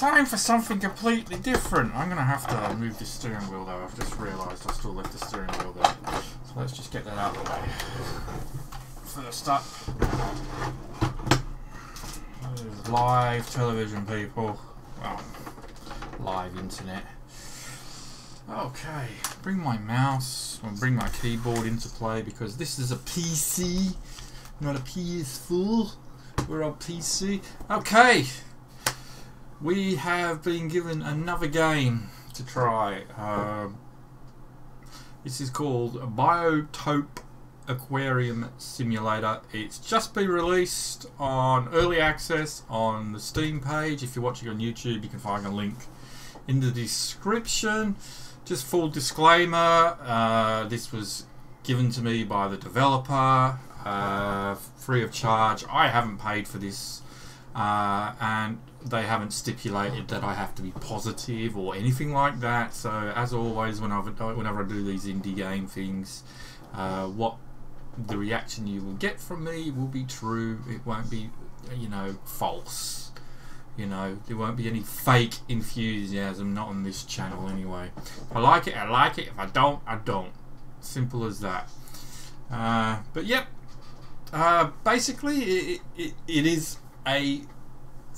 time for something completely different. I'm going to have to move this steering wheel though. I've just realised I still left the steering wheel there. So let's just get that out of the way. First up, live television people. Well, live internet. Okay, bring my mouse, and bring my keyboard into play because this is a PC, not a PS4. We're on PC. Okay, we have been given another game to try. Um, this is called Biotope Aquarium Simulator. It's just been released on early access on the Steam page. If you're watching on YouTube, you can find a link in the description. Just full disclaimer, uh, this was given to me by the developer, uh, free of charge. I haven't paid for this, uh, and they haven't stipulated that I have to be positive or anything like that. So, as always, whenever whenever I do these indie game things, uh, what the reaction you will get from me will be true. It won't be, you know, false. You know, there won't be any fake enthusiasm, not on this channel anyway. If I like it, I like it. If I don't, I don't. Simple as that. Uh, but yep, uh, basically it, it, it is a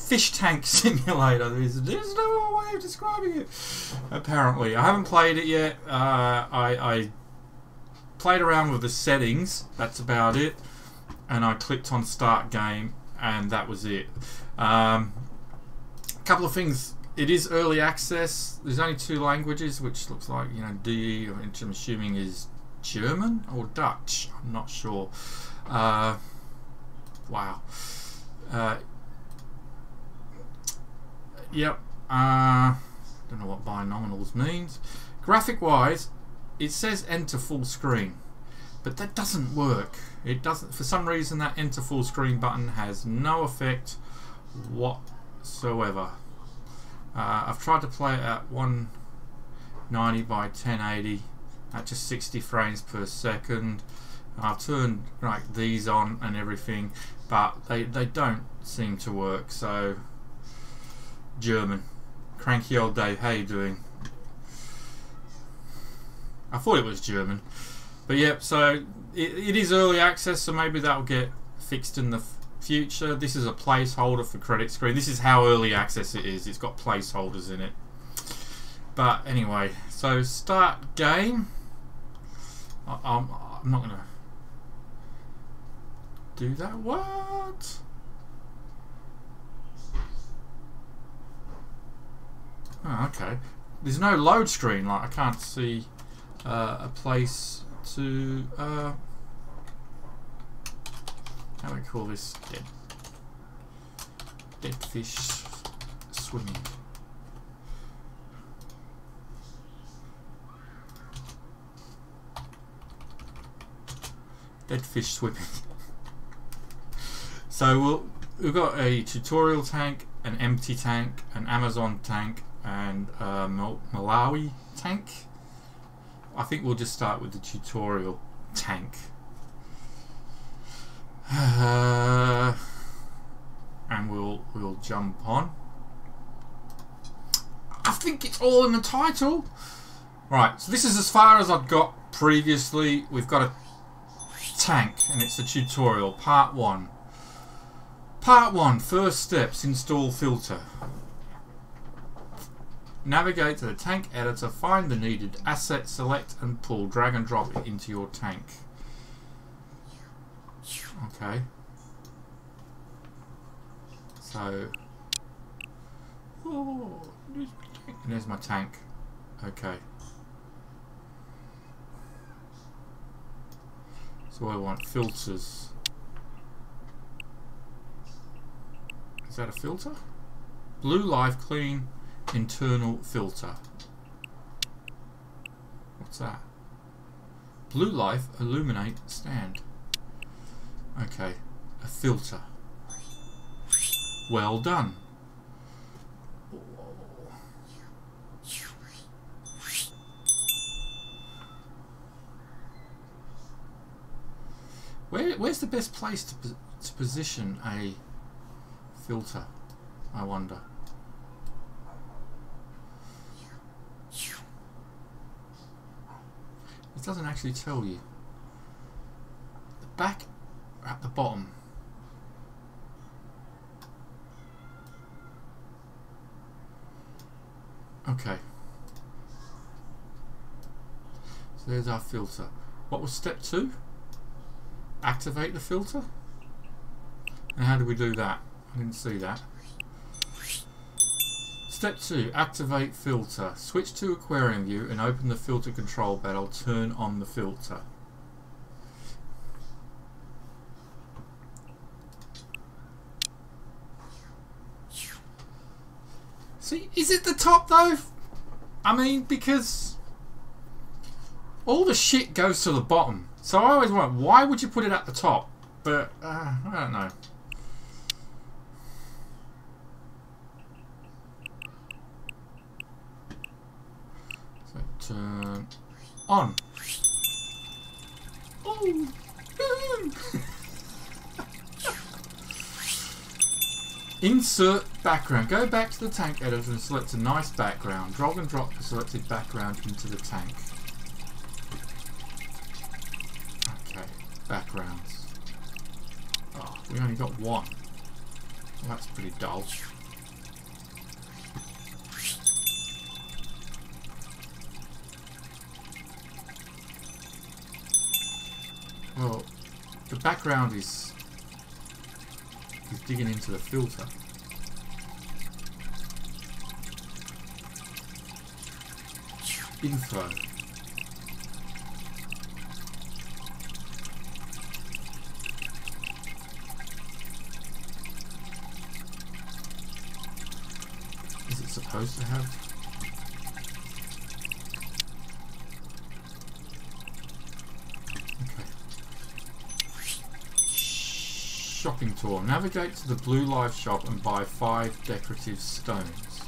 fish tank simulator. There's, there's no way of describing it. Apparently, I haven't played it yet. Uh, I, I played around with the settings. That's about it. And I clicked on start game, and that was it. Um, a couple of things. It is early access. There's only two languages, which looks like you know DE, which I'm assuming is German or Dutch. I'm not sure. Uh, wow. Uh, yep. Uh, don't know what binominals means. Graphic wise, it says enter full screen, but that doesn't work. It doesn't. For some reason, that enter full screen button has no effect whatsoever. Uh, I've tried to play it at 190 by 1080 at just 60 frames per second. I've turned like these on and everything, but they, they don't seem to work. So German, cranky old Dave, how you doing? I thought it was German, but yep. So it, it is early access, so maybe that'll get fixed in the future. This is a placeholder for credit screen. This is how early access it is. It's got placeholders in it. But anyway, so start game. I, I'm, I'm not gonna do that. What? Oh, okay. There's no load screen. Like I can't see uh, a place to. Uh, how do we call this? Dead. Dead fish swimming. Dead fish swimming. so we'll, we've got a tutorial tank, an empty tank, an Amazon tank, and a Malawi tank. I think we'll just start with the tutorial tank. Uh, and we'll we'll jump on. I think it's all in the title. Right, so this is as far as I've got previously. We've got a tank, and it's a tutorial, part one. Part one, first steps, install filter. Navigate to the tank editor, find the needed asset, select and pull, drag and drop it into your tank. Okay. So, there's my tank. Okay. So I want filters. Is that a filter? Blue Life Clean Internal Filter. What's that? Blue Life Illuminate Stand. Okay, a filter. Well done. Where, where's the best place to, to position a filter, I wonder? It doesn't actually tell you. The back at the bottom. Okay. So there's our filter. What was step two? Activate the filter? And how do we do that? I didn't see that. Step 2. Activate filter. Switch to aquarium view and open the filter control panel. Turn on the filter. See, is it the top though? I mean, because all the shit goes to the bottom. So I always wonder, why would you put it at the top? But, uh, I don't know. So turn on. Insert background. Go back to the tank editor and select a nice background. Drag and drop the selected background into the tank. Okay, backgrounds. Oh, we only got one. Well, that's pretty dull. Well, the background is is digging into the filter. Info. Is it supposed to have shopping tour. Navigate to the Blue Life shop and buy five decorative stones.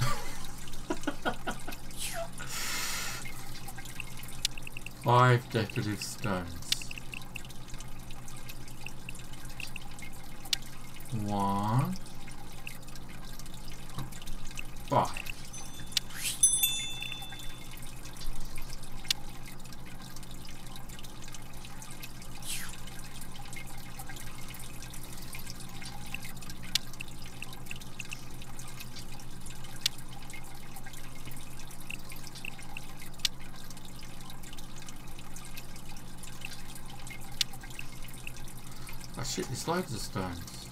five decorative stones. One. Five. Oh shit, there's loads of stones.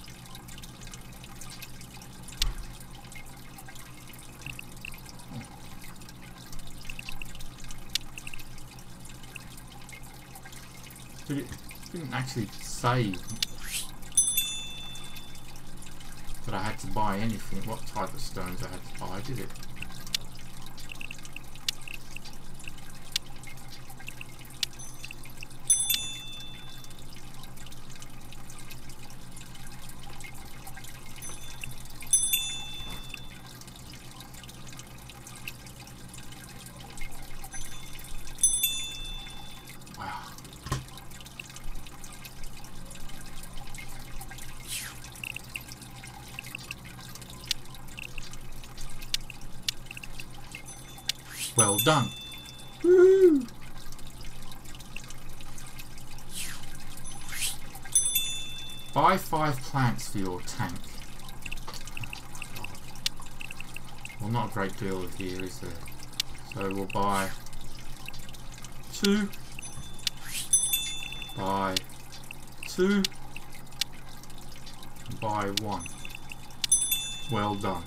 But it didn't actually say that I had to buy anything, what type of stones I had to buy, did it? Wow. Well done. Woo! Buy five for your tank. Well, not a great deal of here, is there? So we'll buy two, buy two, buy one. Well done.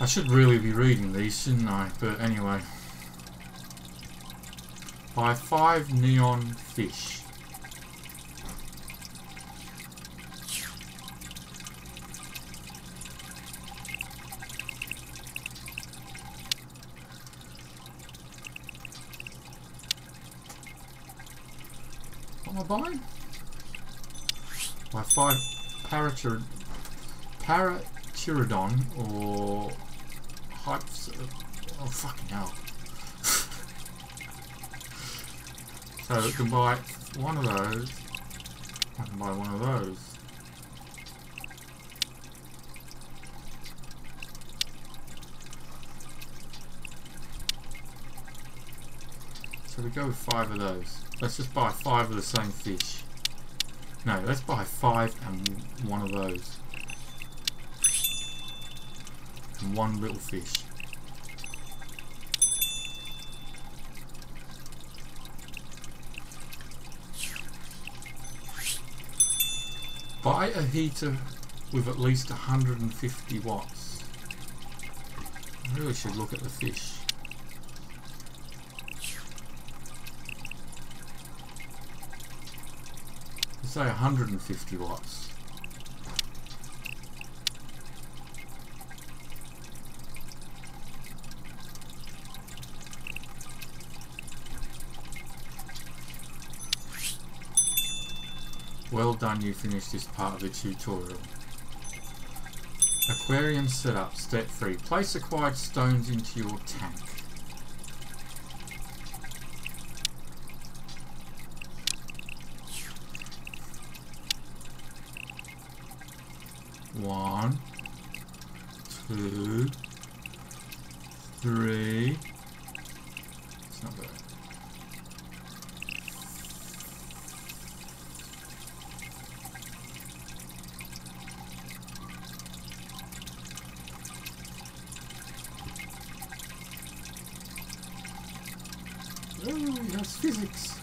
I should really be reading these, shouldn't I? But anyway. Buy five neon fish. What am I buying? Buy five paratur or hypes. Oh fucking hell! So I can buy one of those. I can buy one of those. So we go with five of those. Let's just buy five of the same fish. No, let's buy five and one of those. And one little fish. A heater with at least 150 watts. I really should look at the fish. Say 150 watts. Well done, you finished this part of the tutorial. Aquarium setup, step 3. Place acquired stones into your tank. One, two, three. It's not bad. Ooh, that's physics.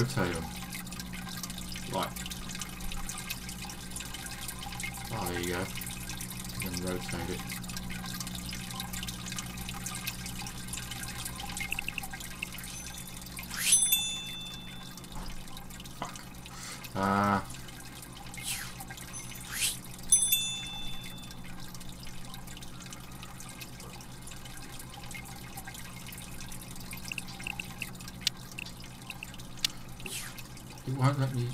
How do you rotate them? Like. Oh, there you go. You can rotate it. Fuck. Uh, it won't let me.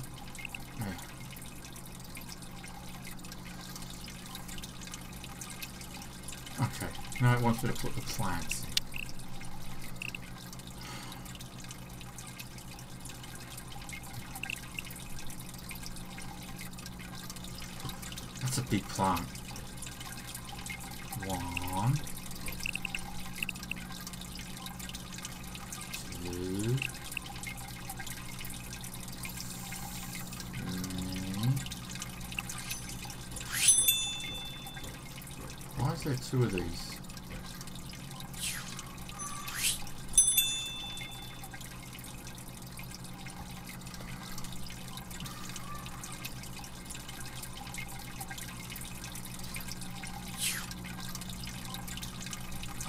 Okay, now it wants me to put the plants in. That's a big plant. One. Two. three. Why is there two of these?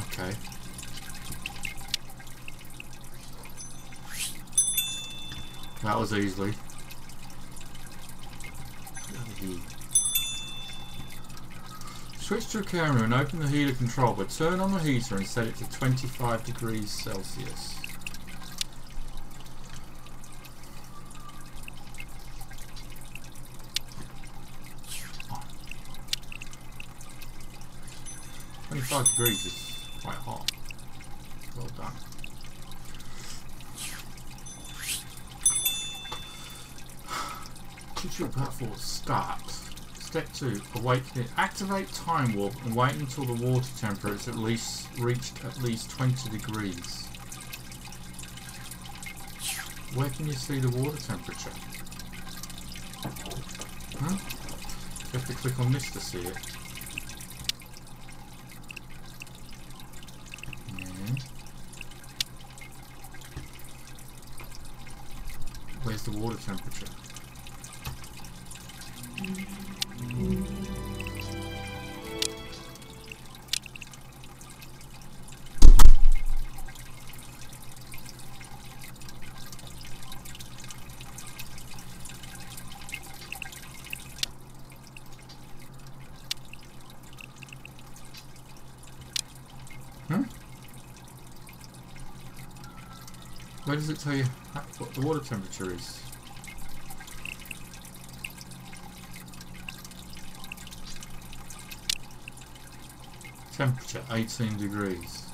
Okay. That was easily. A camera and open the heater control, but turn on the heater and set it to 25 degrees Celsius. 25 degrees is quite hot. Well done. Tutorial platform start. Step 2. Awaken it. Activate time warp and wait until the water temperature is at least reached at least 20 degrees. Where can you see the water temperature? Huh? You have to click on this to see it. Yeah. Where's the water temperature? Does it tell you what the water temperature is? Temperature 18 degrees.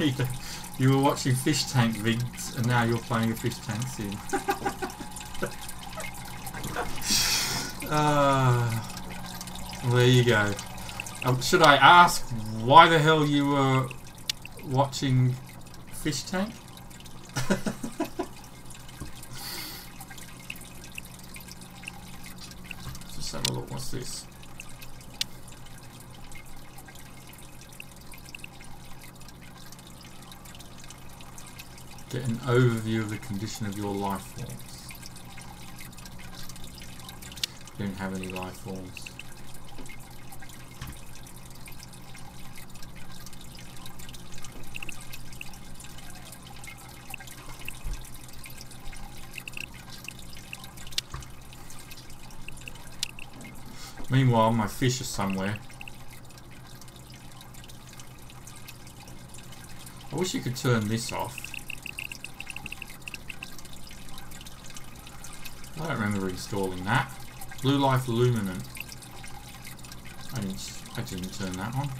you, were watching fish tank vids, and now you're playing a fish tank sim. uh, there you go. Um, should I ask why the hell you were watching Fish Tank? Just have a look. What's this? Get an overview of the condition of your life forms. You don't have any life forms. Meanwhile, my fish is somewhere. I wish you could turn this off. I don't remember installing that. Blue Life Luminant. I didn't, I didn't turn that on.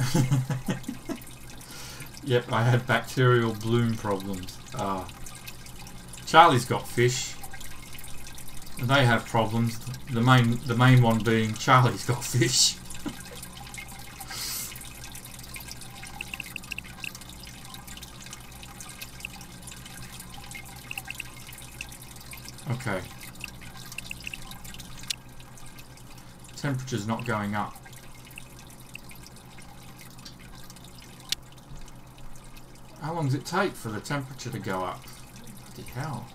yep, I had bacterial bloom problems. Uh, Charlie's got fish. They have problems. The main the main one being Charlie's got fish. okay. Temperature's not going up. How long does it take for the temperature to go up? Bloody hell.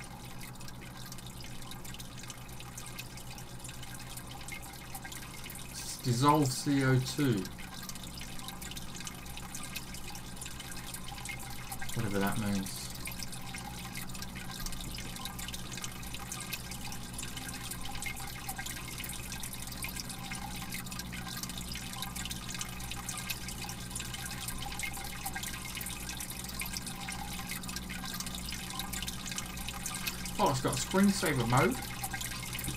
Dissolve CO2. Whatever that means. Oh, it's got a screensaver mode.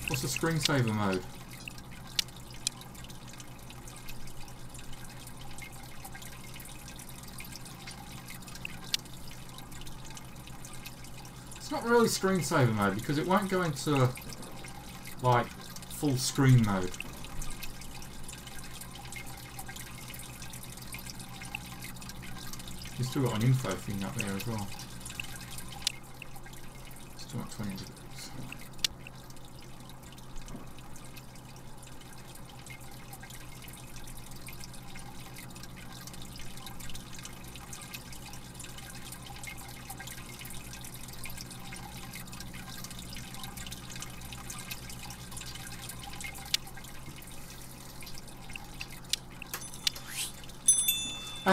What's the screensaver mode? Not screensaver mode because it won't go into like full screen mode. You've still got an info thing up there as well. Still at 20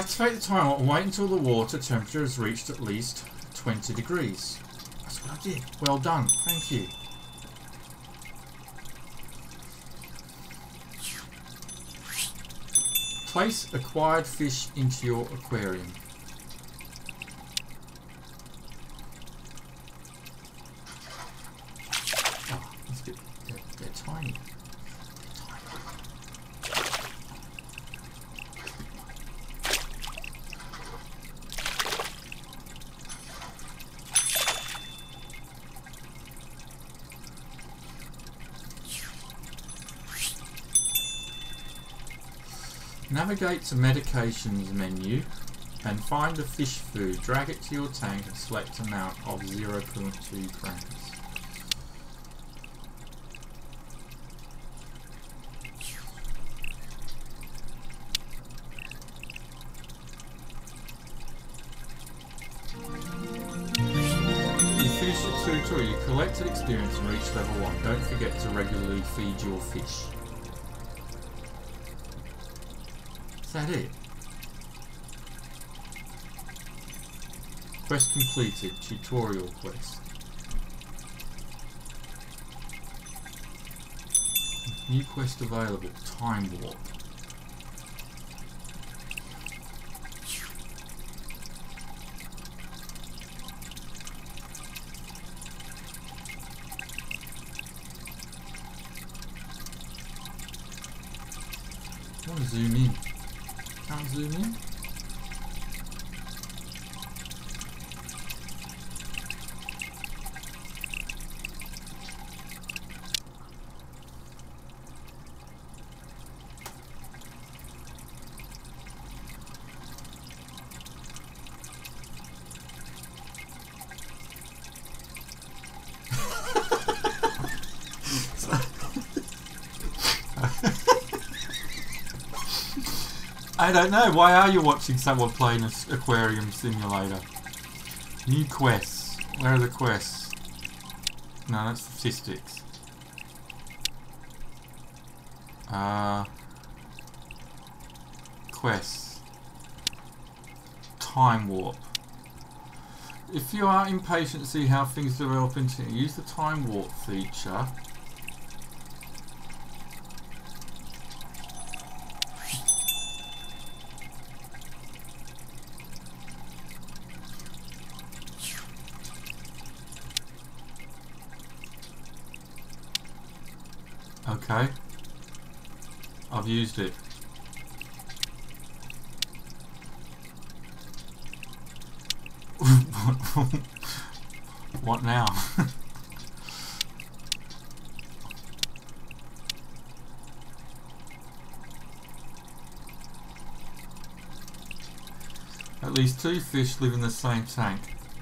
Activate the timer and wait until the water temperature has reached at least 20 degrees. That's what I did. Well done. Thank you. Place acquired fish into your aquarium. Oh, that's good. They're, they're tiny. Navigate to medications menu and find the fish food. Drag it to your tank and select amount of 0.2 grams. You finish the tutorial, you collected experience and reached level 1. Don't forget to regularly feed your fish. Is that it? Quest completed. Tutorial quest. New quest available. Time warp. I want to zoom in. Can't zoom in? I don't know. Why are you watching someone playing an aquarium simulator? New quests. Where are the quests? No, that's statistics. Uh, quests. Time warp. If you are impatient to see how things develop into use the time warp feature Okay. What now? At least two fish live in the same tank.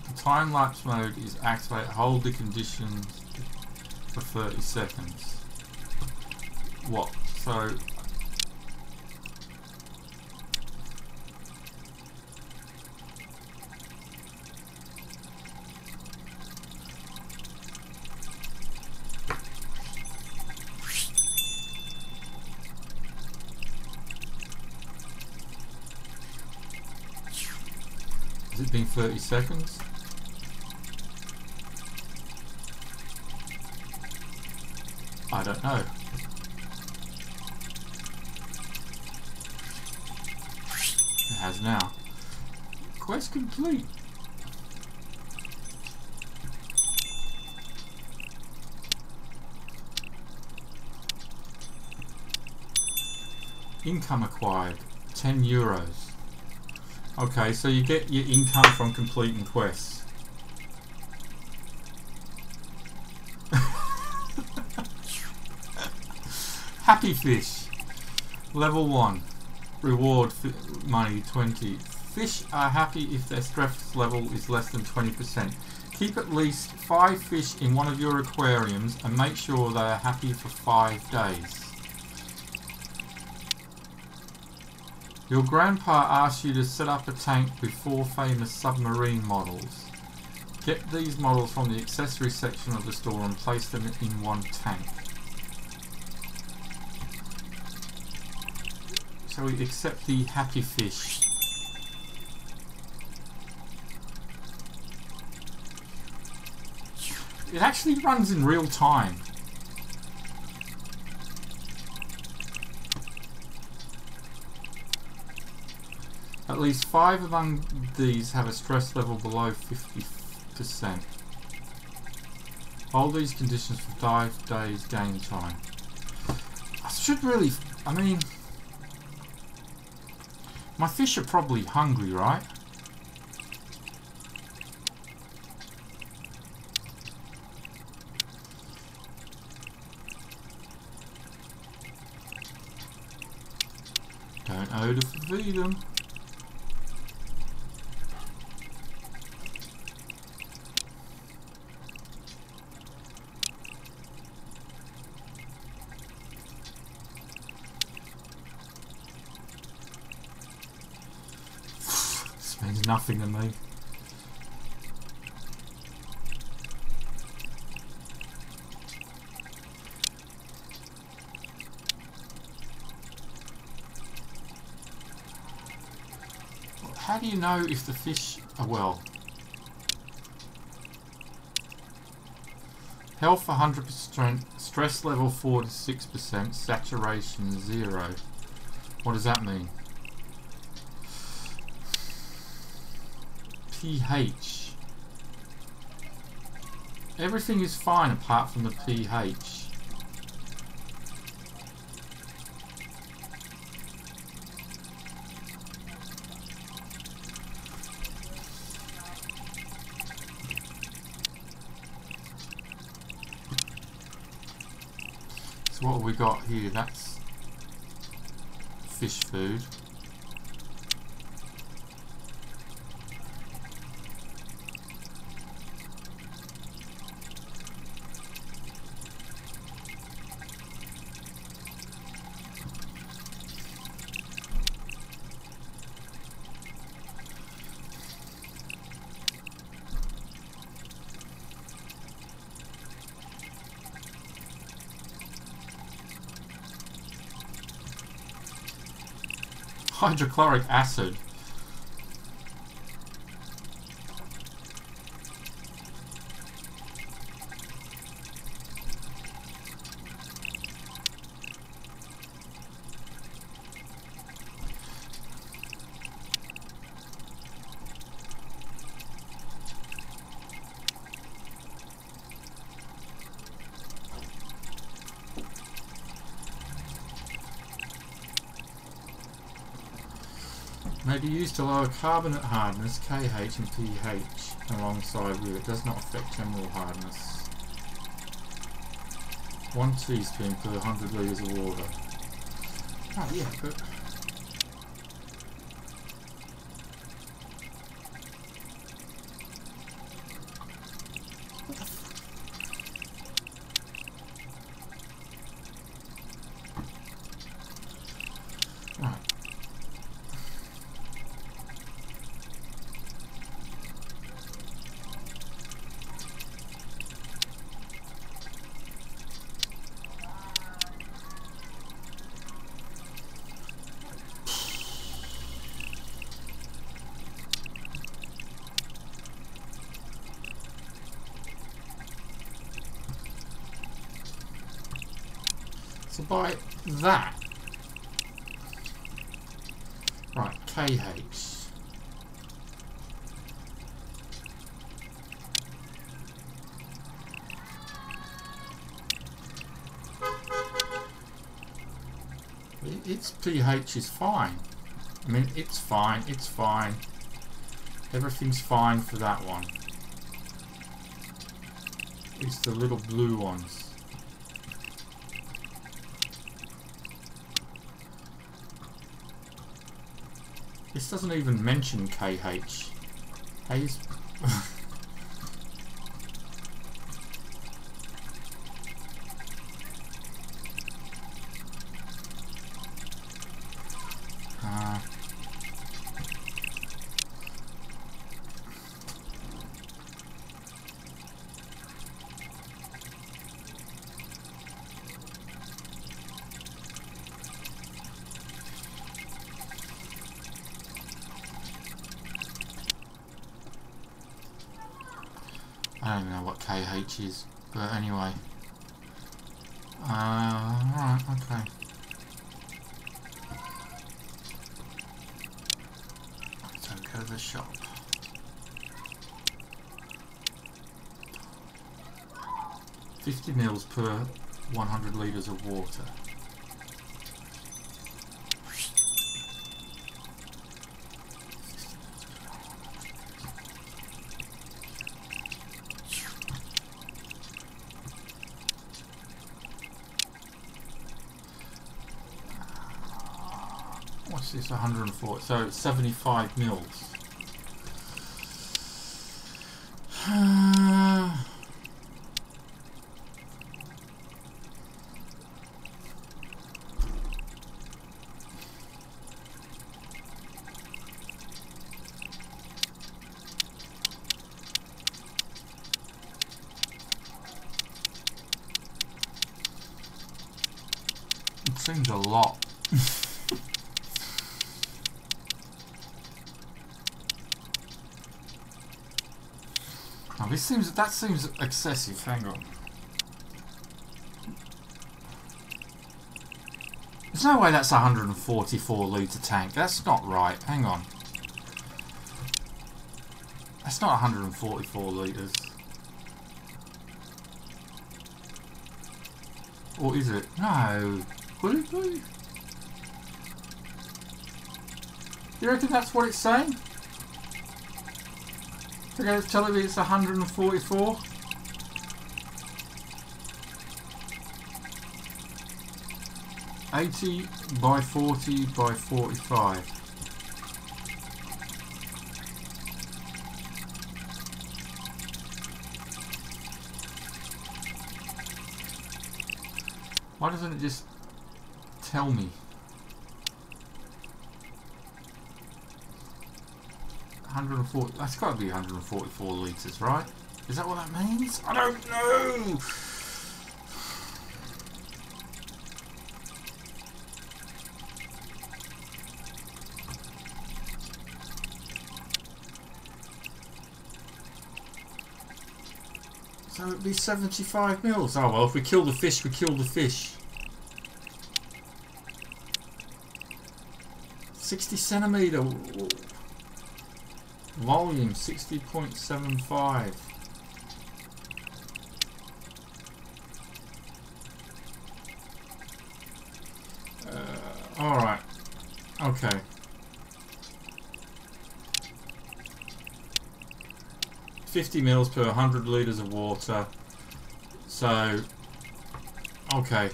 The time-lapse mode is activate, hold the conditions for 30 seconds. What? So... Has it been 30 seconds? I don't know. It has now. Quest complete. Income acquired. 10 euros. Okay, so you get your income from completing quests. Happy Fish. Level 1. Reward money 20. Fish are happy if their stress level is less than 20%. Keep at least 5 fish in one of your aquariums and make sure they are happy for 5 days. Your grandpa asked you to set up a tank with four famous submarine models. Get these models from the accessory section of the store and place them in one tank. So we accept the happy fish. It actually runs in real time. Least five among these have a stress level below 50%. Hold these conditions for five days game time. I should really, I mean, my fish are probably hungry, right? Don't overfeed them. this means me. How do you know if the fish are well? Health 100%, stress level 4 to 6%, saturation 0. What does that mean? pH. Everything is fine apart from the pH. So what have we got here? That's fish food. Hydrochloric acid. To lower carbonate hardness, KH and pH alongside with it. Does not affect general hardness. 1 teaspoon per 100 litres of water. Oh yeah, but So by that, right, KH. Its pH is fine. I mean, it's fine, it's fine. Everything's fine for that one. It's the little blue ones. This doesn't even mention KH. Hayes. I don't even know what KH is, but anyway. Uh, alright, okay. So go to the shop. Fifty mils per 100 litres of water. It's 104, so it's 75 mils. it seems a lot. Oh, this seems that seems excessive. Hang on. There's no way that's a 144 litre tank. That's not right. Hang on. That's not 144 litres. Or is it? No. Would it be? You reckon that's what it's saying? Okay, it's telling me it's 144. 80 by 40 by 45. Why doesn't it just tell me? 140, that's got to be 144 litres, right? Is that what that means? I don't know! So it'd be 75 mils. Oh well, if we kill the fish, we kill the fish. 60 centimetre. Volume 60.75. Uh, Alright. Okay. Fifty mils per hundred litres of water. So okay.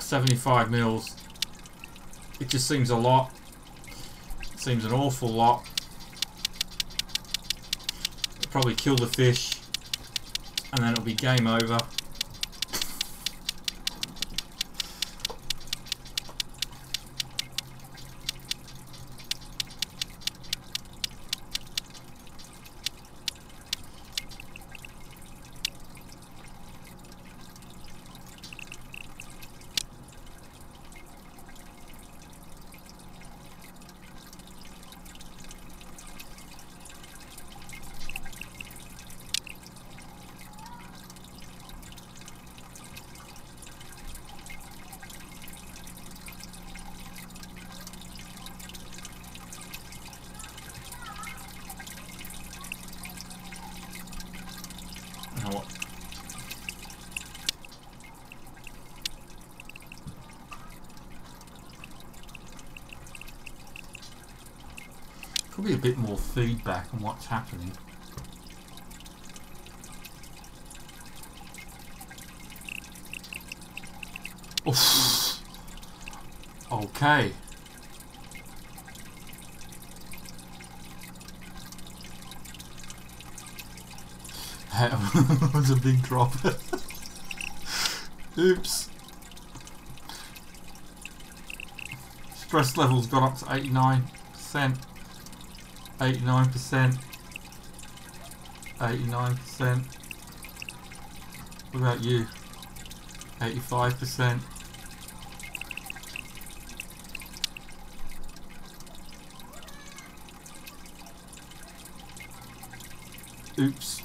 Seventy-five mils. It just seems a lot. Seems an awful lot probably kill the fish and then it'll be game over. Probably a bit more feedback on what's happening. Oof. Okay. That was a big drop. Oops. Stress levels got up to 89%. 89%. 89%. What about you? 85%. Oops.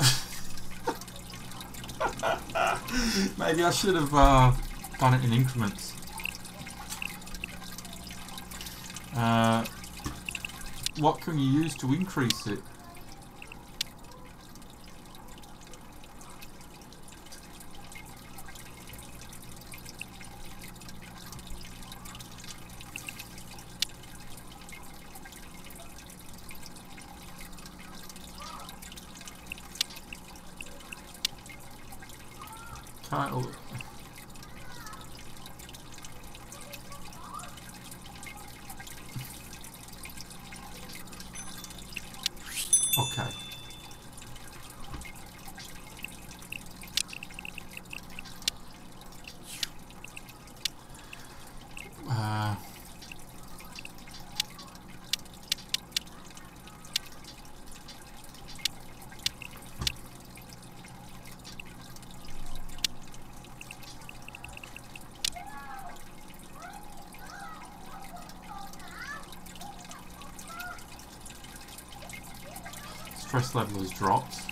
Maybe I should have uh, done it in increments. Uh, what can you use to increase it? Title level has dropped.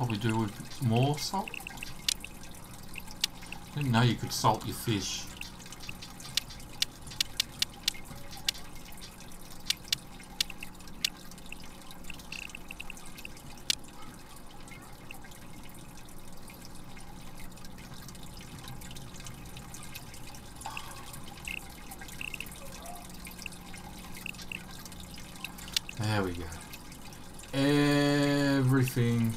probably do with more salt. I didn't know you could salt your fish. There we go. Everything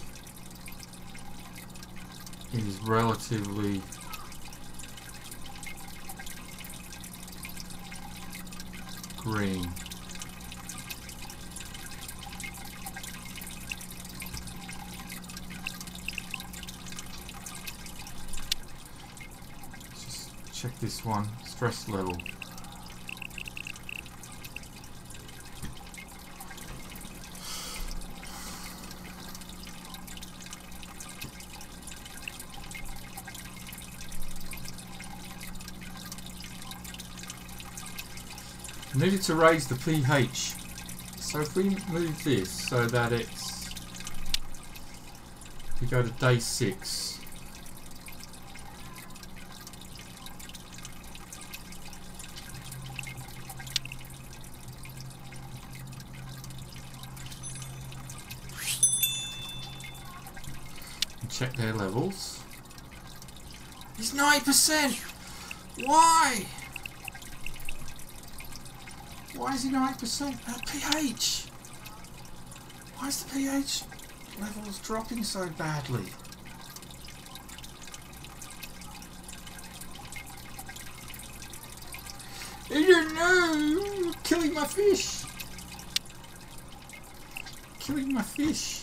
is relatively green. Let's just check this one, stress level. Needed to raise the pH. So if we move this so that it's we go to day six. Check their levels. It's 90%! Why? Why is he 9%? Uh, pH! Why is the pH levels dropping so badly? I don't know! Killing my fish! Killing my fish!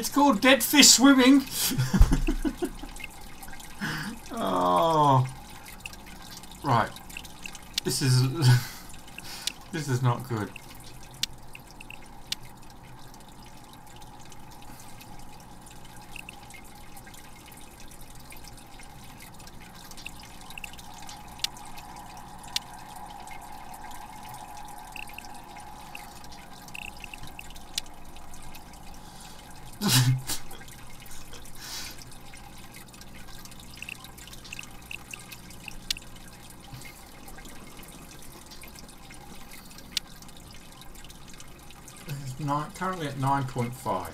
It's called dead fish swimming. oh. Right. This is... This is not good. Currently at 9.5.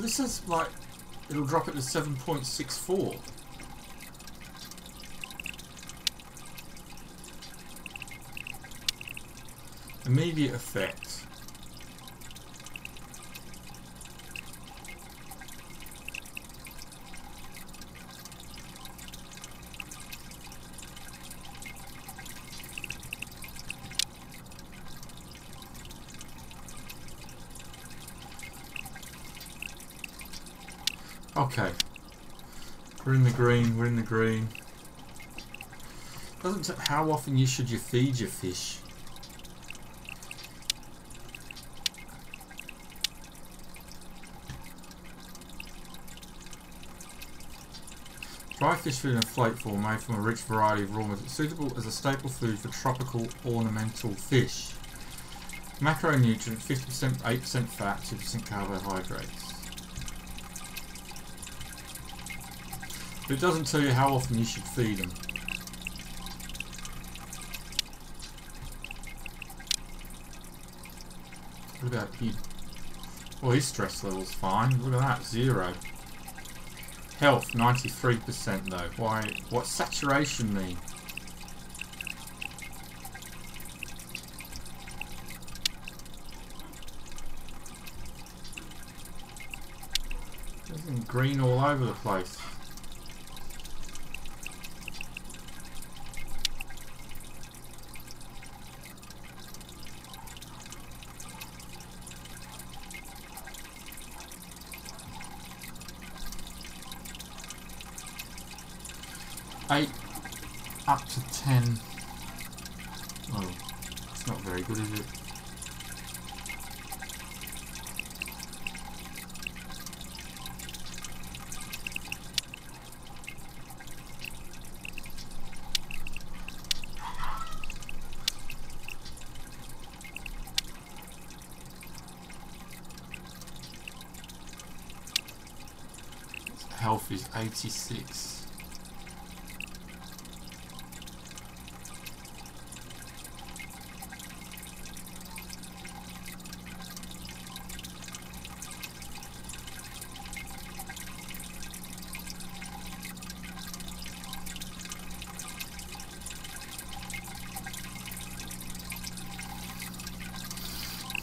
This is like, it'll drop it to 7.64. Immediate effect. Okay. We're in the green, we're in the green. Doesn't how often you should you feed your fish? Dry fish food in a flake form made from a rich variety of raw materials, suitable as a staple food for tropical ornamental fish. Macronutrient 50%, 8% fat, 2% carbohydrates. But it doesn't tell you how often you should feed them. What about he? Well, his stress level's fine. Look at that, zero. Health, 93% though. Why? What's saturation mean? Green all over the place? Eight up to ten. Oh, it's not very good, is it? Health is 86.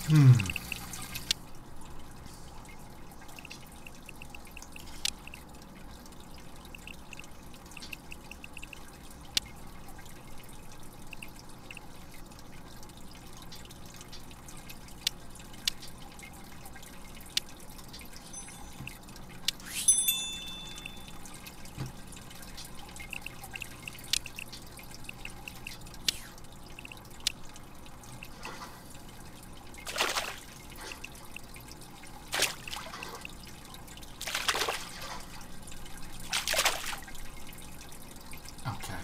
Hmm. Okay.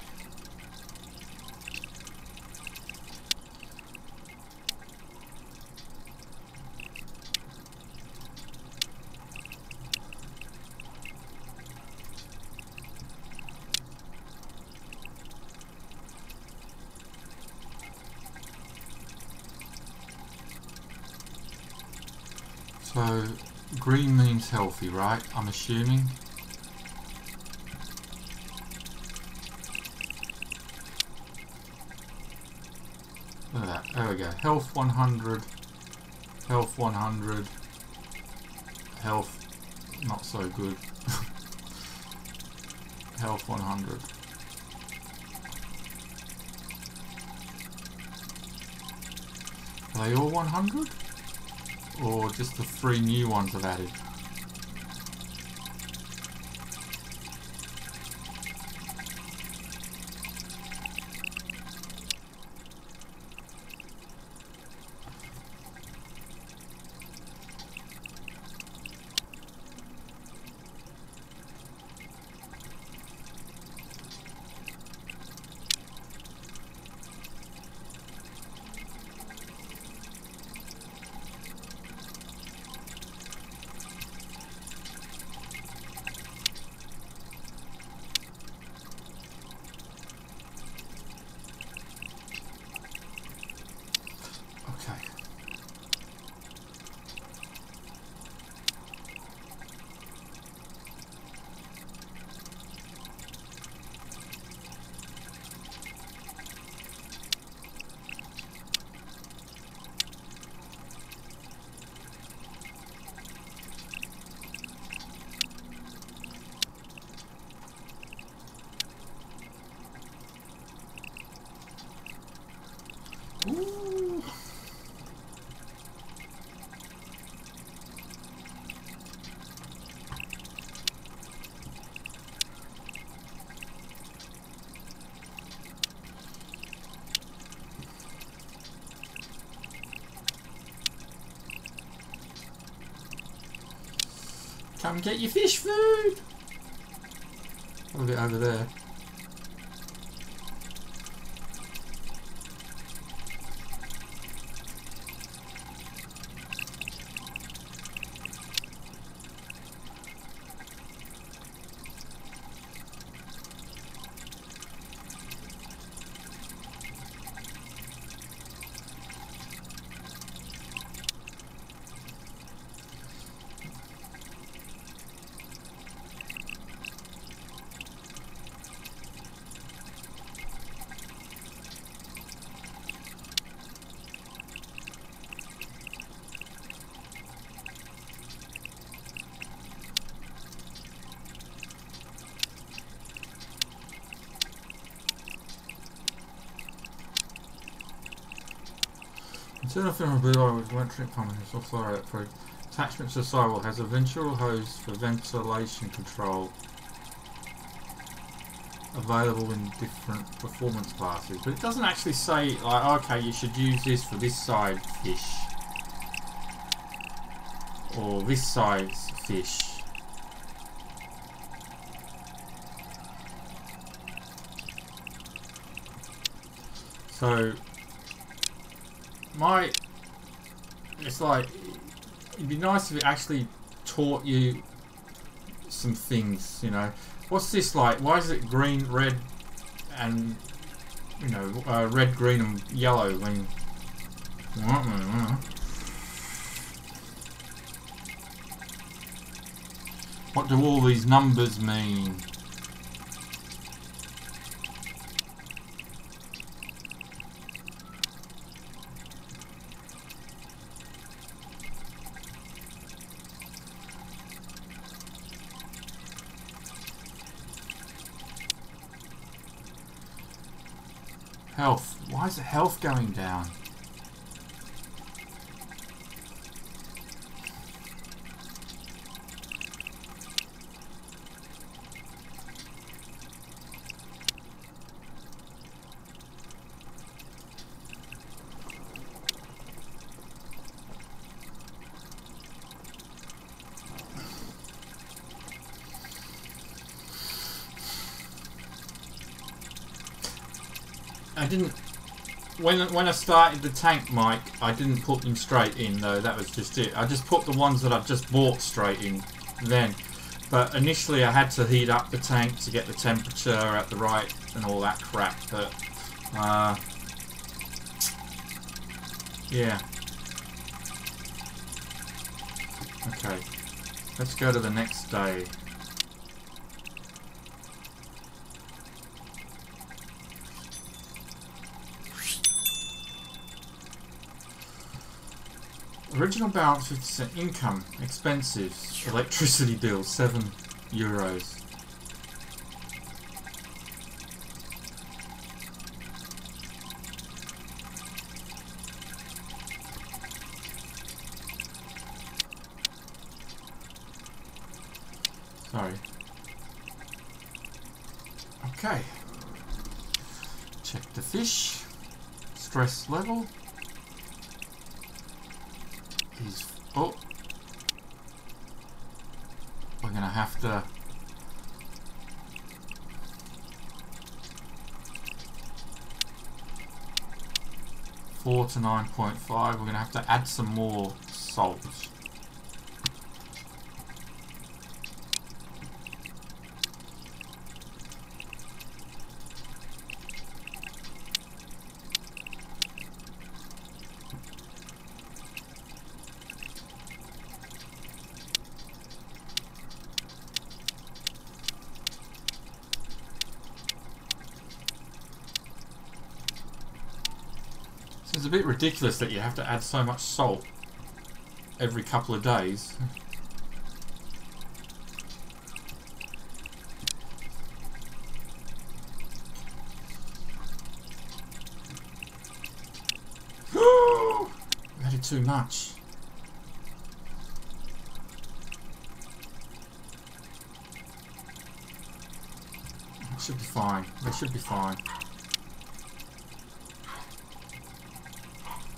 So, green means healthy, right? I'm assuming. Look at that. There we go. Health 100. Health 100. Health not so good. Health 100. Are they all 100? Or just the three new ones I've added? Okay. Ooh. Come get your fish food! A little bit over there. Internal film of Blue Life with electric pump is also approved. Attachment to the sidewall has a venturi hose for ventilation control available in different performance classes. But it doesn't actually say, like, okay, you should use this for this side fish. Or this size fish. So, my it's like it'd be nice if it actually taught you some things you know. What's this like why is it green red and you know uh, red green and yellow when what do all these numbers mean Health. Why is the health going down? I didn't when when I started the tank mic, I didn't put them straight in though. That was just it. I just put the ones that I've just bought straight in then. But initially, I had to heat up the tank to get the temperature at the right and all that crap. But uh, yeah. Okay. Let's go to the next day. Original balance 50% income, expenses, electricity bill 7 euros. Sorry. Okay. Check the fish. Stress level is... Oh! We're gonna have to... Four to nine point five. We're gonna have to add some more salt. Bit ridiculous that you have to add so much salt every couple of days. added too much. It should be fine. They should be fine.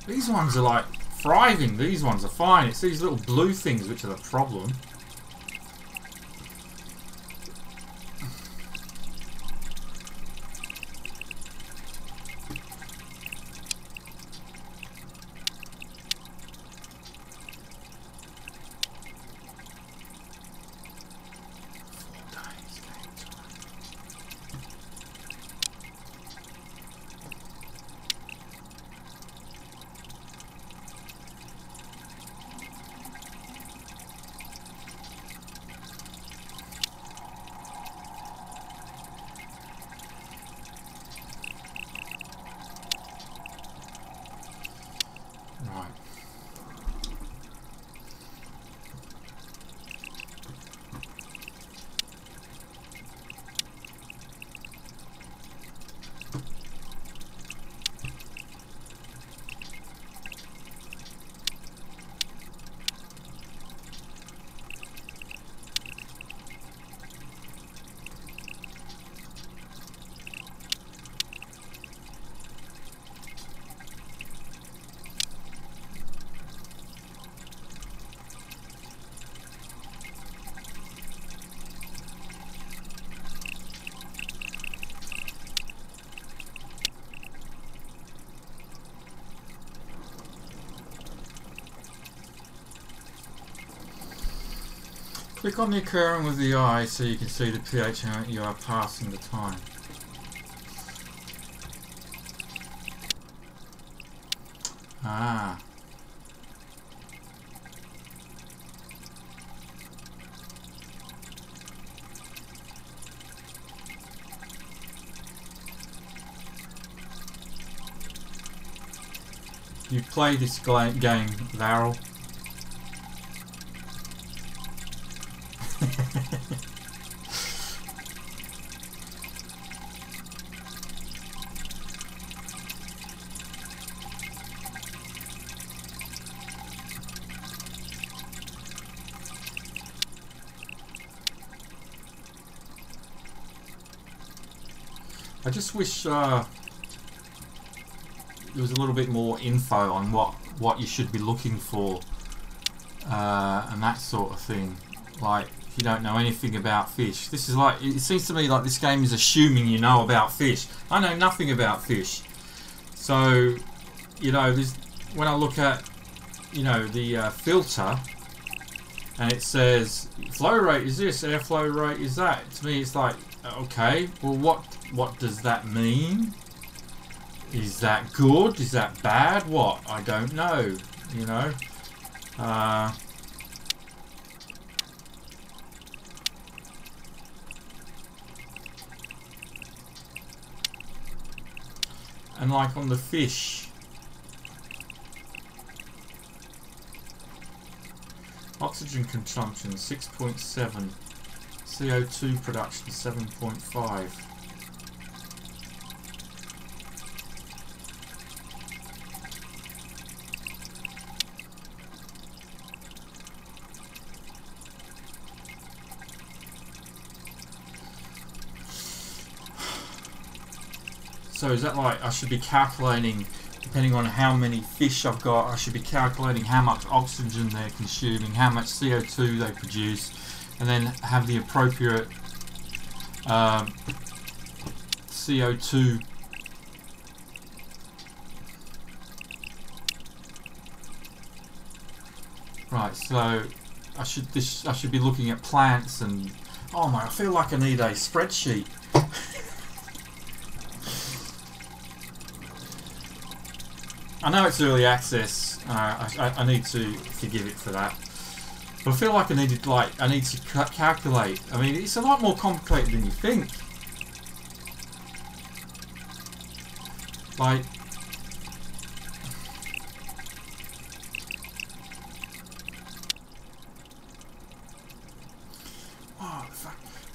These ones are like thriving. These ones are fine. It's these little blue things which are the problem. Click on the aquarium with the eye so you can see the pH and you are passing the time. Ah. You play this game, Varel. I wish uh, there was a little bit more info on what what you should be looking for uh, and that sort of thing. Like if you don't know anything about fish, this is like it seems to me like this game is assuming you know about fish. I know nothing about fish, so you know there's when I look at you know the uh, filter and it says flow rate is this, airflow rate is that. To me, it's like okay, well what what does that mean? Is that good? Is that bad? What? I don't know. You know? Uh, and like on the fish, oxygen consumption 6.7, CO2 production 7.5. So is that like I should be calculating, depending on how many fish I've got, I should be calculating how much oxygen they're consuming, how much CO2 they produce, and then have the appropriate um, CO2 Right, so I should this I should be looking at plants and oh my I feel like I need a spreadsheet. I know it's early access. Uh, I, I, need to forgive it for that. I feel like I needed, like, I need to calculate. I mean, it's a lot more complicated than you think. Like, oh,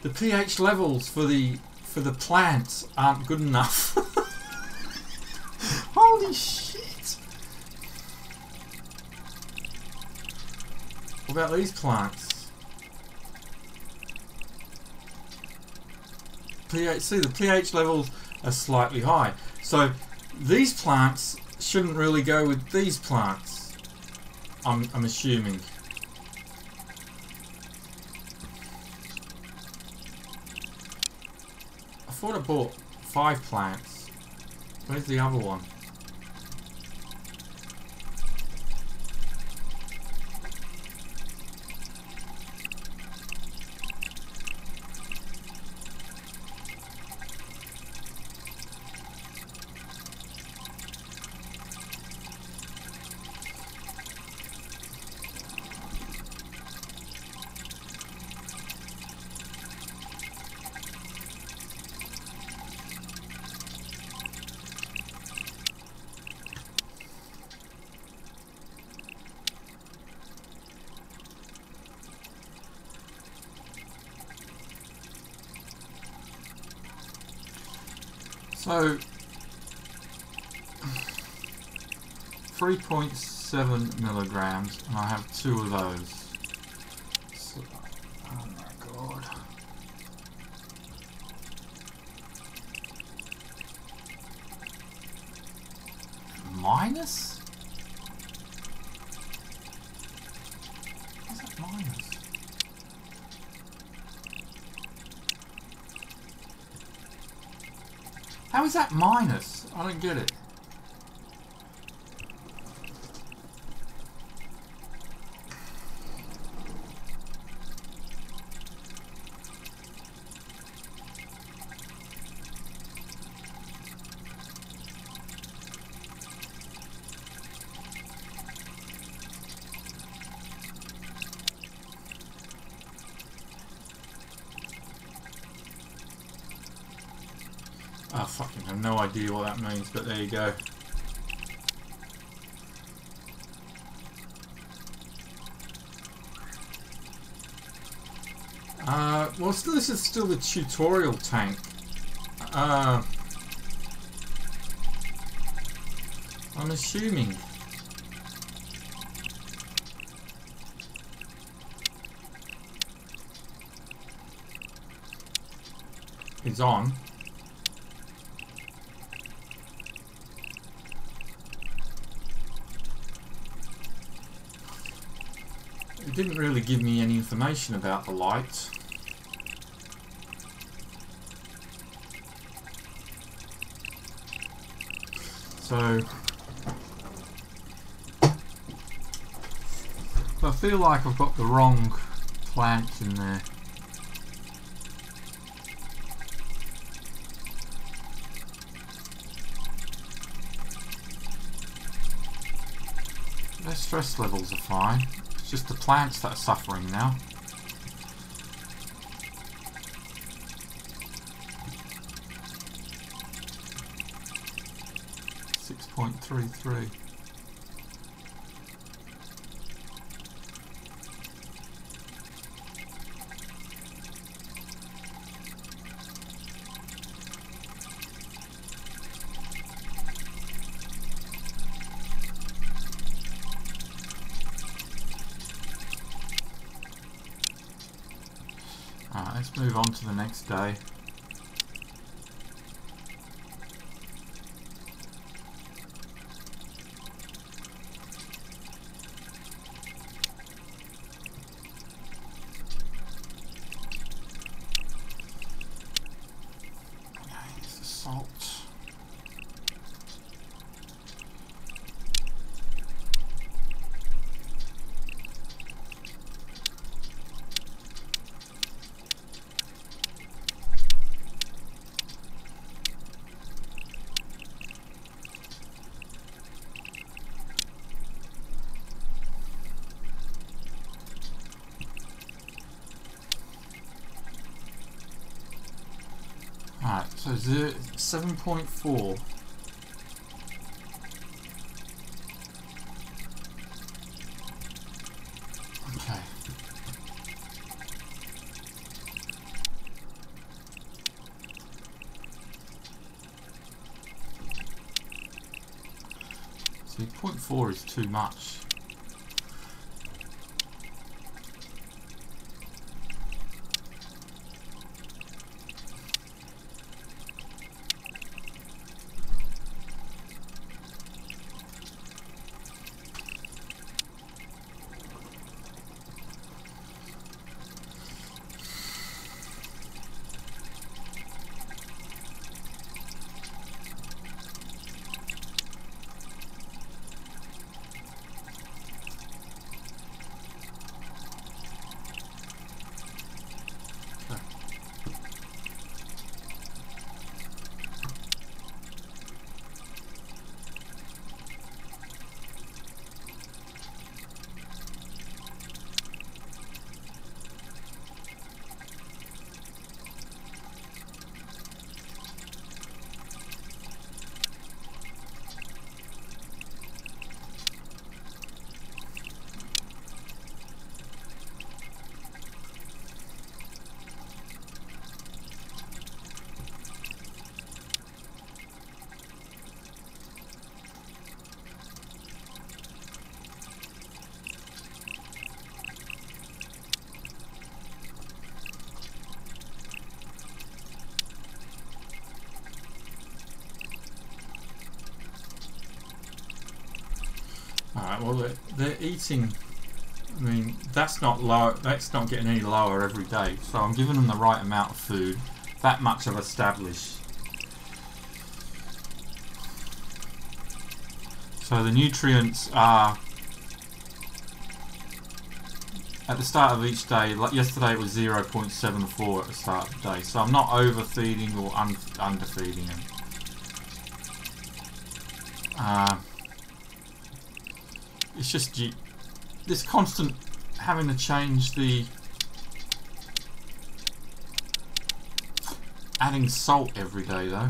the pH levels for the for the plants aren't good enough. Holy shit! What about these plants? pH, see the pH levels are slightly high. So these plants shouldn't really go with these plants. I'm, I'm assuming. I thought I bought five plants. Where's the other one? So, 3.7 milligrams, and I have two of those. So, oh my god. Minus? What's that minus? How is that minus? I don't get it. I fucking have no idea what that means, but there you go. Uh, well, still, this is still the tutorial tank. Uh, I'm assuming. It's on. Didn't really give me any information about the lights. So I feel like I've got the wrong plants in there. Their stress levels are fine. It's just the plants that are suffering now. Six point three three. Alright, let's move on to the next day. Okay, it's the salt. Alright, so zero, 7.4. Okay. See, 0.4 is too much. Alright, well they're, they're eating I mean that's not low that's not getting any lower every day. So I'm giving them the right amount of food. That much I've established. So the nutrients are at the start of each day, like yesterday it was 0.74 at the start of the day. So I'm not overfeeding or un underfeeding them. Uh, it's just you, this constant having to change the adding salt every day though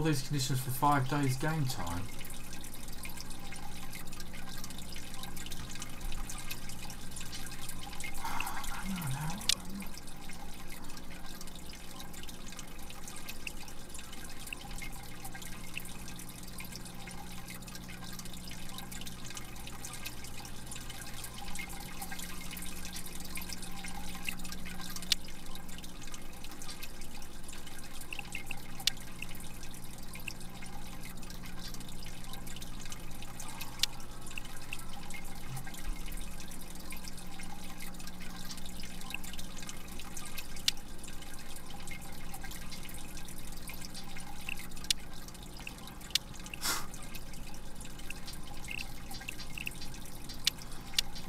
Hold these conditions for five days game time. Hang on now.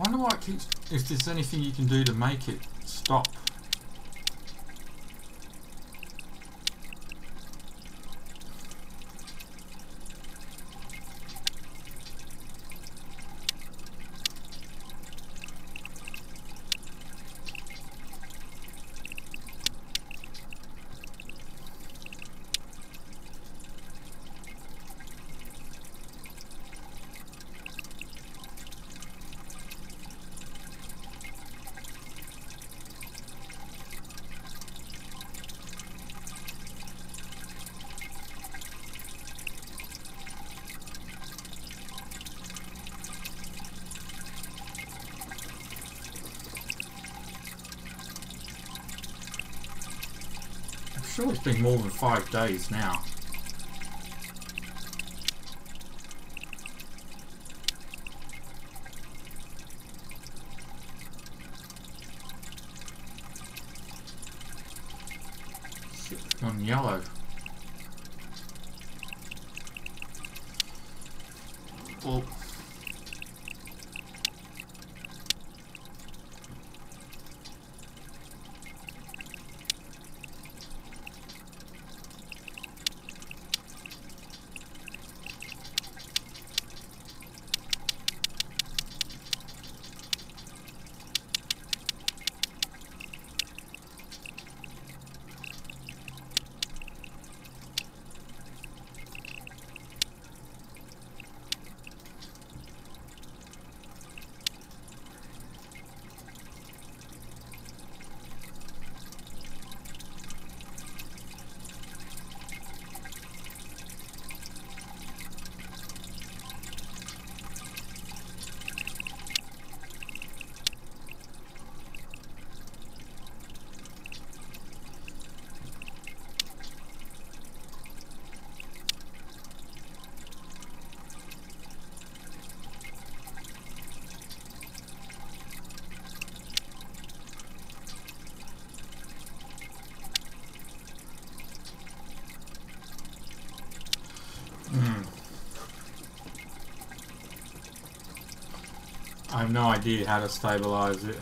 wonder why it If there's anything you can do to make it It's been more than five days now. Shit, it's gone yellow. Well, Hmm. I have no idea how to stabilize it.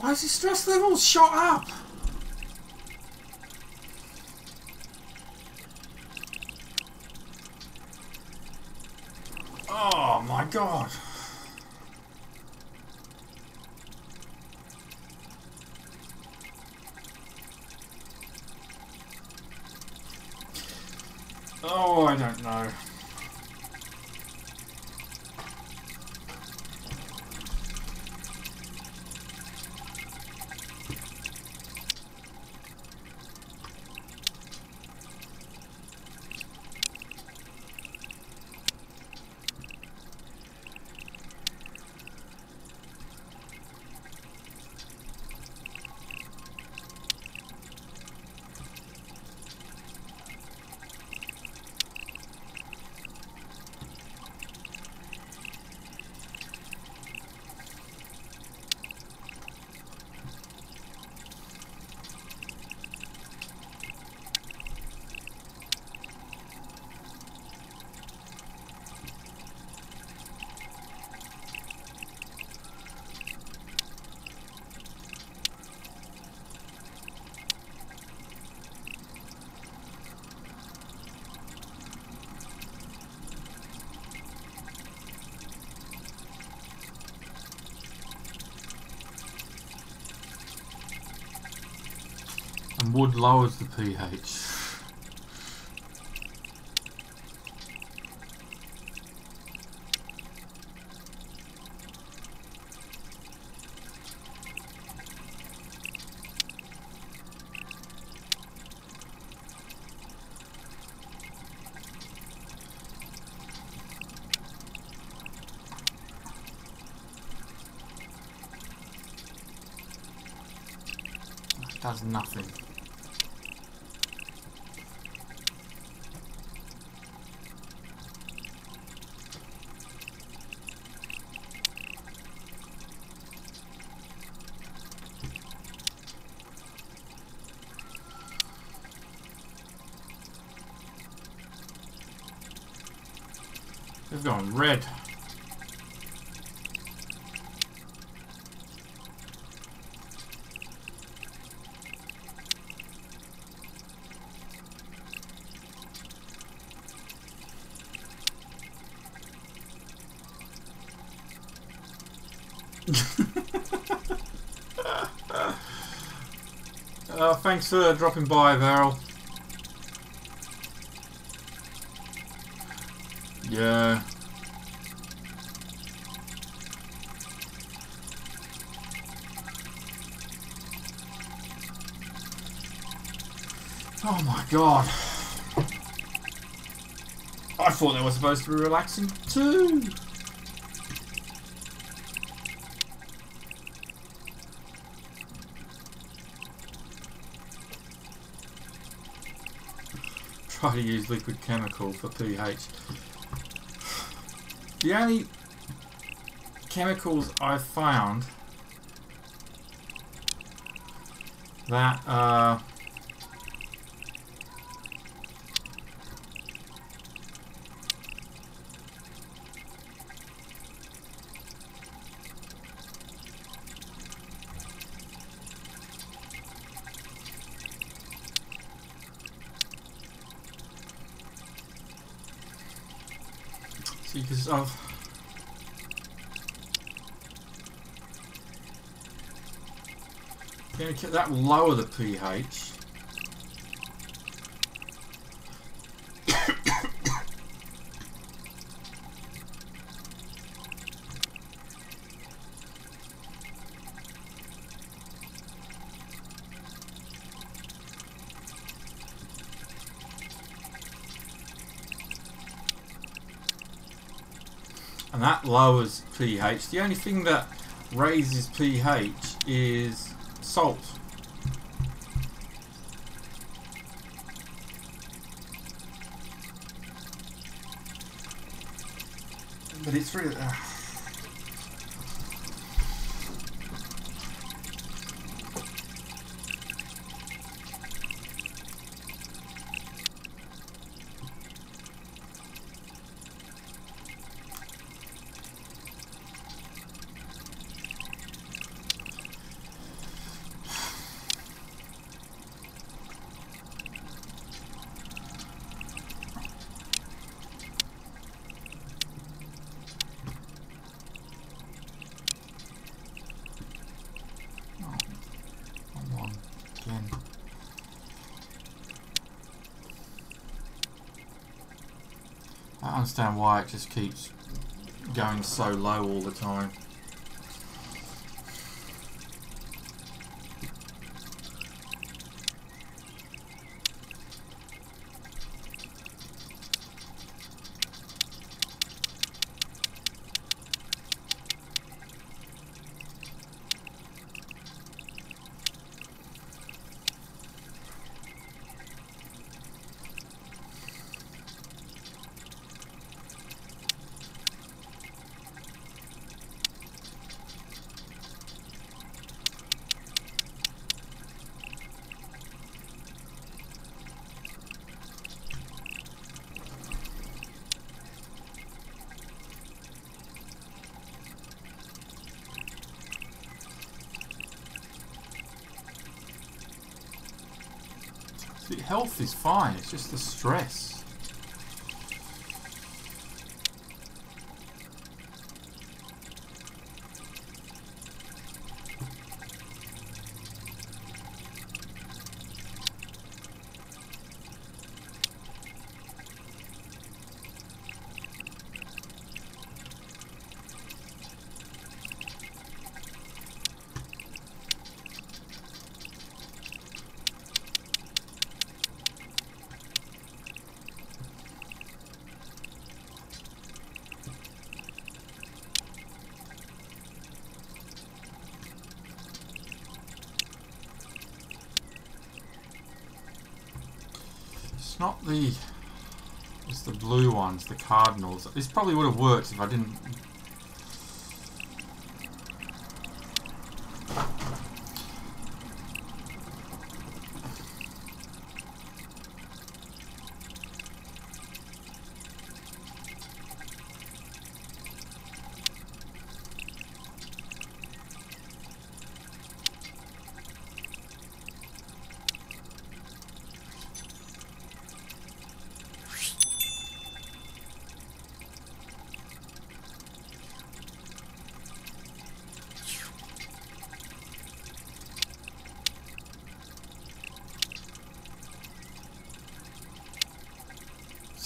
Why is his stress levels shot up? Wood lowers the pH. does nothing. They've gone red. uh, thanks for dropping by, Varel. Yeah. Oh my god. I thought they were supposed to be relaxing too. try to use liquid chemical for pH. The only chemicals I've found that uh, because of that will lower the pH and that lowers pH. The only thing that raises pH is salt. But it's really... Uh, understand why it just keeps going so low all the time. The health is fine, it's just the stress. It's not the... It's the cardinals. This probably would have worked if I didn't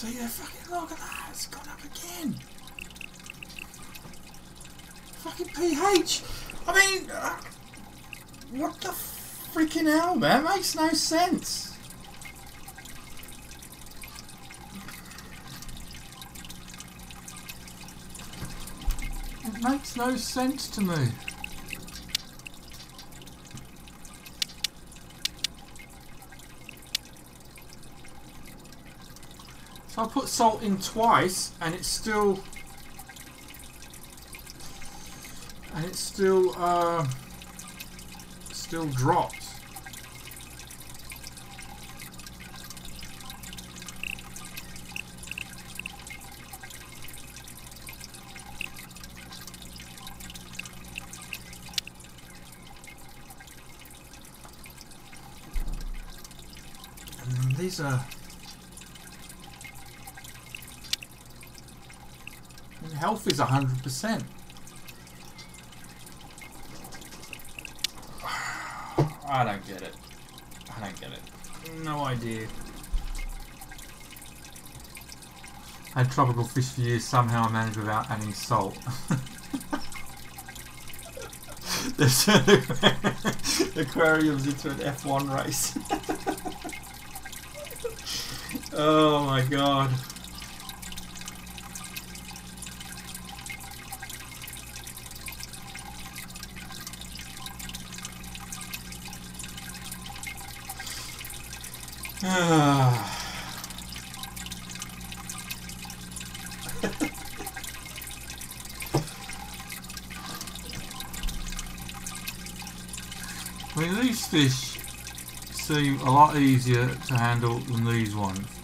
See, yeah, fucking look at that. It's gone up again. I mean, uh, what the freaking hell, man? Makes no sense. It makes no sense to me. So I put salt in twice and it's still and it's still uh still dropped. And these are health is 100%. I don't get it. I don't get it. No idea. I Had tropical fish for years, somehow I managed without adding salt. they aquariums into an F1 race. oh my god. I mean, these fish seem a lot easier to handle than these ones.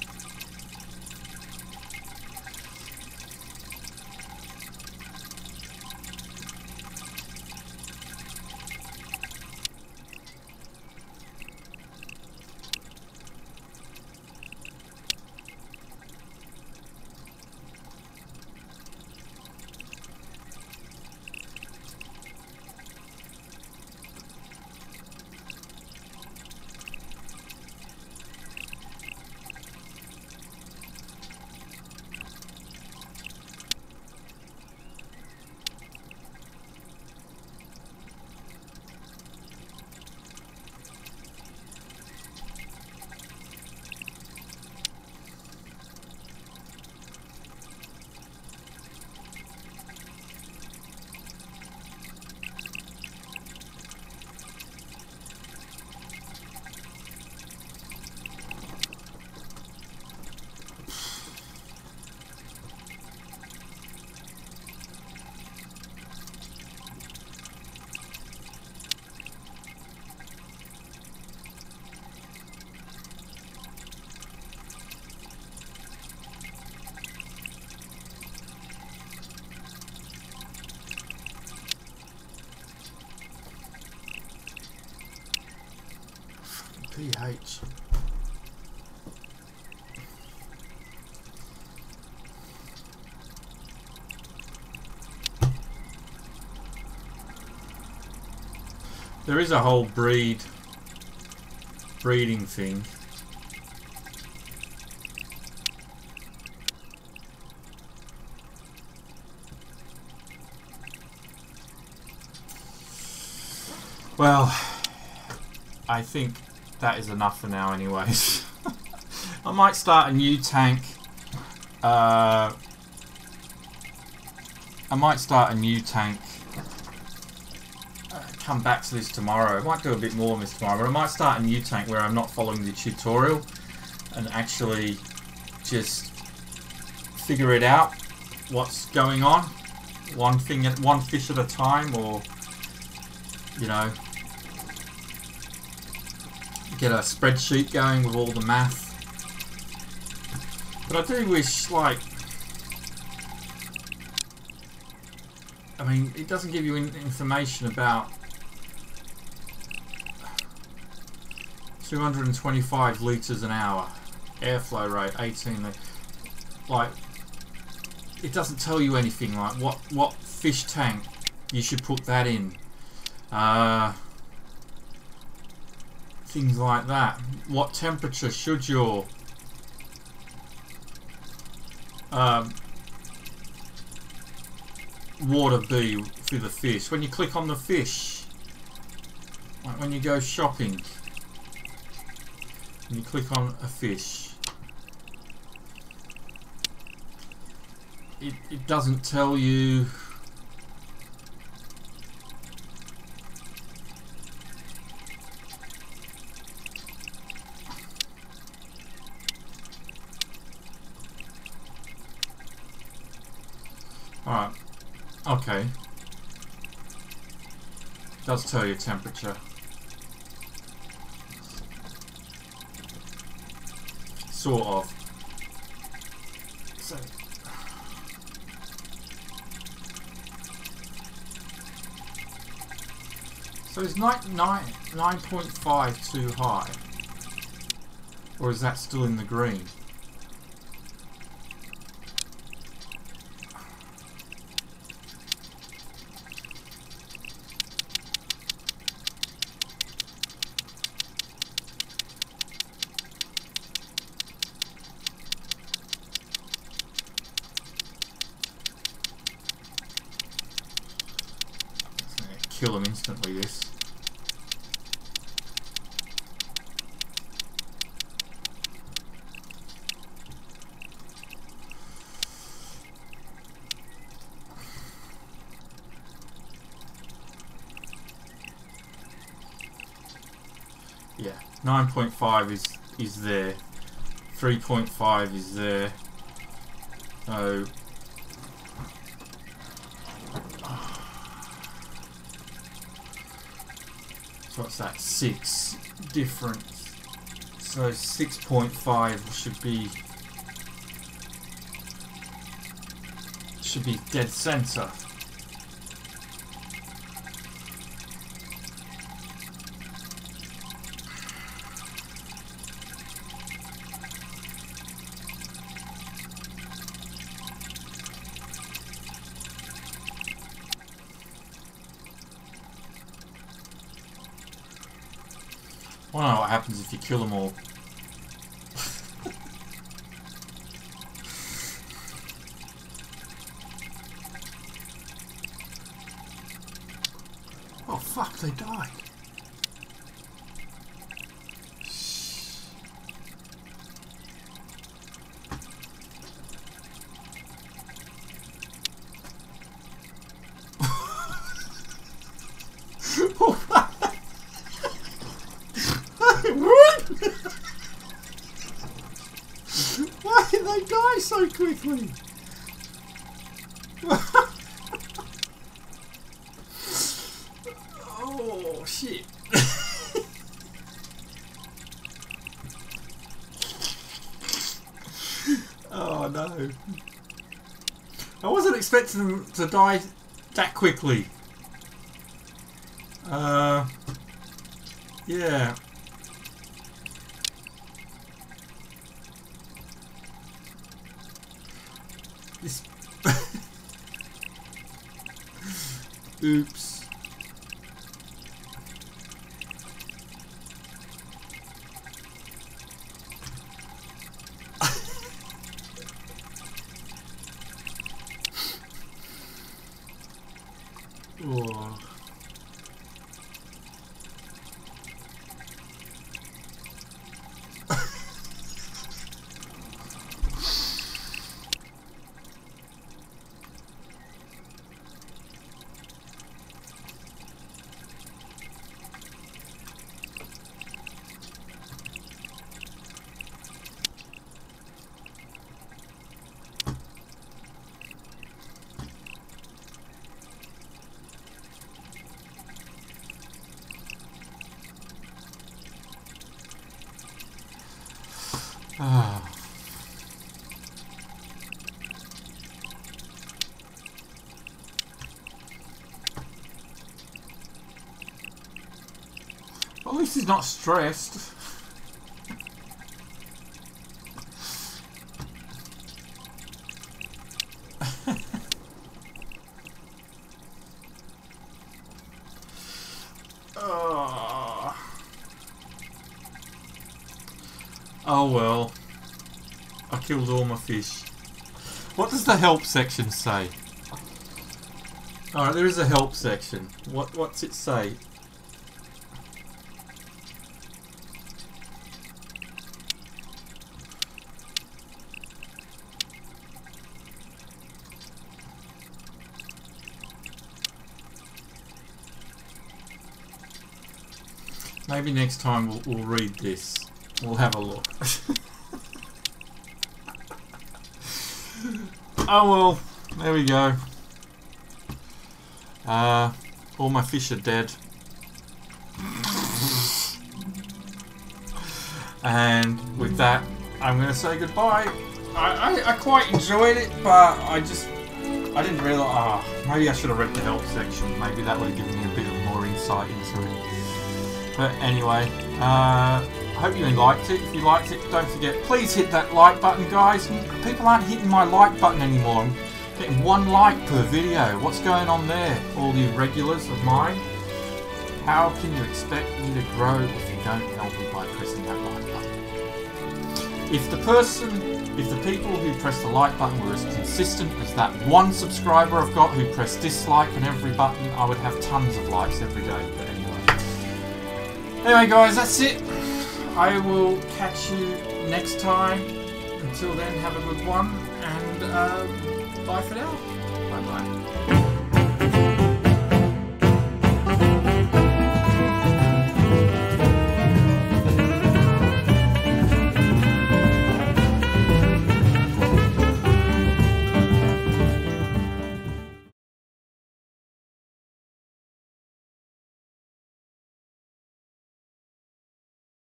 pH. There is a whole breed breeding thing. Well, I think that is enough for now anyways. I might start a new tank. Uh, I might start a new tank. Uh, come back to this tomorrow. I might do a bit more on this tomorrow, but I might start a new tank where I'm not following the tutorial. and actually just figure it out what's going on one thing at one fish at a time or you know get a spreadsheet going with all the math. But I do wish like I mean it doesn't give you information about 225 litres an hour airflow rate 18 like it doesn't tell you anything like what what fish tank you should put that in. Uh, things like that. What temperature should your um, water be for the fish? When you click on the fish like when you go shopping and you click on a fish it, it doesn't tell you Alright. Okay. Tell you temperature. Sort of. So. So is 9.5 too high? Or is that still in the green? Kill them instantly, this. Yeah, 9.5 is is there. 3.5 is there. So what's that? Six different. So 6.5 should be should be dead center. I don't know what happens if you kill them all. oh fuck, they died. so quickly. oh shit. oh no. I wasn't them to die that quickly. Uh, yeah. This. Oops. oh. Ah. Well, at least he's not stressed. Ah. Oh well. I killed all my fish. What does the help section say? Alright, there is a help section. What what's it say? Maybe next time we'll, we'll read this. We'll have a look. oh well, there we go. Uh, all my fish are dead. and with that, I'm going to say goodbye. I, I, I, quite enjoyed it, but I just I didn't realize. Ah, oh, maybe I should have read the help section. Maybe that would have given me a bit of more insight into it. But anyway, uh, I hope you liked it. If you liked it, don't forget, please hit that like button, guys. People aren't hitting my like button anymore. I'm getting one like per video. What's going on there? All the regulars of mine. How can you expect me to grow if you don't help me by pressing that like button? If the person, if the people who press the like button were as consistent as that one subscriber I've got who pressed dislike on every button, I would have tons of likes every day. Anyway. Guys, that's it. I will catch you next time. Until then, have a good one, and uh, bye for now.